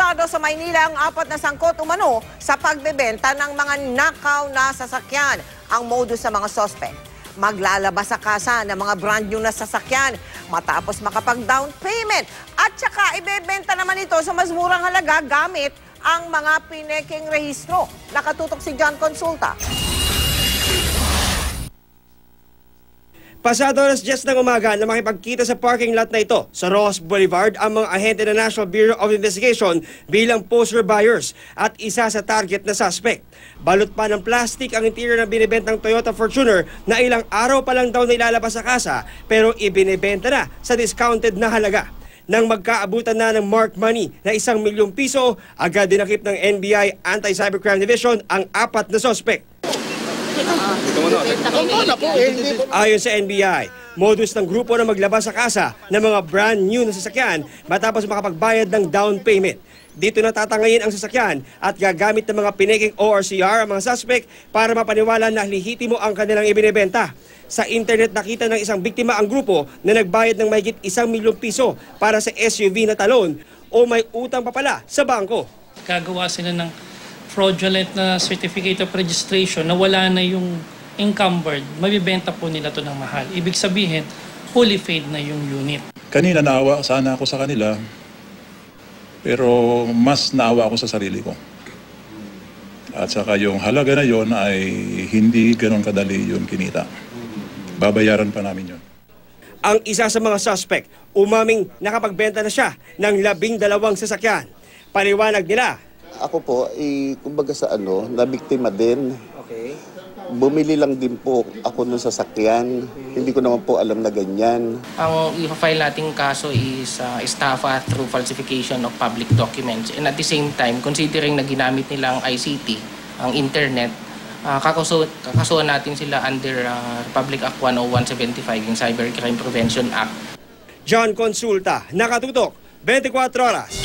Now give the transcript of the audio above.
Arestado sa Maynila ang apat na sangkot umano sa pagbebenta ng mga nakaw na sasakyan. Ang modus sa mga sospek. Maglalabas sa kasa ng mga brand new na sasakyan matapos makapag-down payment. At saka ibebenta naman ito sa mas murang halaga gamit ang mga pineking rehistro. Nakatutok si John Consulta. Pasado alas 10 ng umaga na makipagkita sa parking lot na ito sa Ross Boulevard ang mga ahente ng National Bureau of Investigation bilang poster buyers at isa sa target na suspect. Balot pa ng plastic ang interior ng binibentang Toyota Fortuner na ilang araw pa lang daw na ilalabas sa kasa pero ibinibenta na sa discounted na halaga. Nang magkaabutan na ng marked money na isang milyong piso, agad dinakip ng NBI Anti-Cybercrime Division ang apat na suspect. Ayon sa NBI, modus ng grupo na maglabas sa kasa ng mga brand new na sasakyan matapos makapagbayad ng down payment. Dito natatangayin ang sasakyan at gagamit ng mga pineking ORCR ang mga suspect para mapaniwala na lihitimo ang kanilang ibinebenta. Sa internet nakita ng isang biktima ang grupo na nagbayad ng mahigit isang milyong piso para sa SUV na talon o may utang pa pala sa bangko. gagawa sila ng fraudulent na certificate of registration na wala na yung encumbered, mabibenta po nila to ng mahal. Ibig sabihin, fully paid na yung unit. Kanina naawa sana ako sa kanila, pero mas naawa ako sa sarili ko. At saka yung halaga na yon ay hindi ganon kadali yung kinita. Babayaran pa namin yon. Ang isa sa mga suspect, umaming nakapagbenta na siya ng labing dalawang sasakyan. Paliwanag nila, Ako po, eh, kumbaga sa ano, nabiktima din. Okay. Bumili lang din po ako ng sasakyan. Hindi ko naman po alam na ganyan. Ang i-file nating kaso is uh, estafa through falsification of public documents. And at the same time, considering na ginamit nila ang ICT, ang internet, uh, kakaso, kakasuhan natin sila under uh, Republic Act 10175, yung Cybercrime Prevention Act. John Consulta, nakatutok, 24 oras.